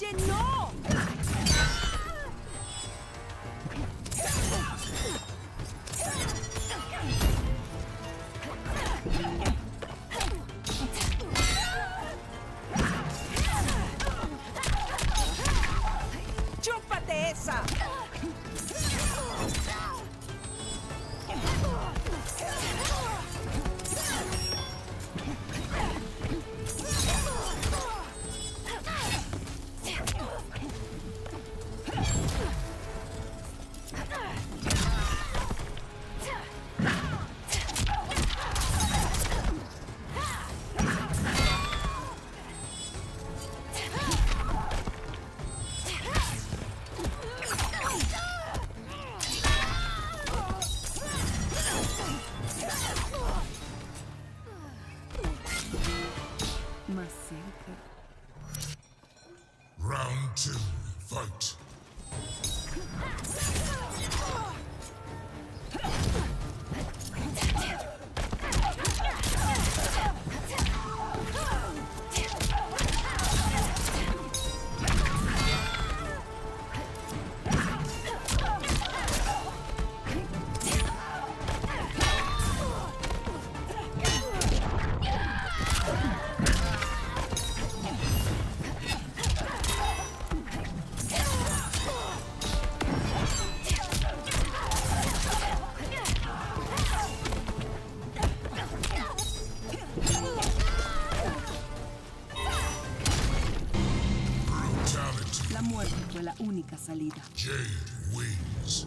No! ¡Chúpate esa! Round two, fight. fue la única salida. Jade wins.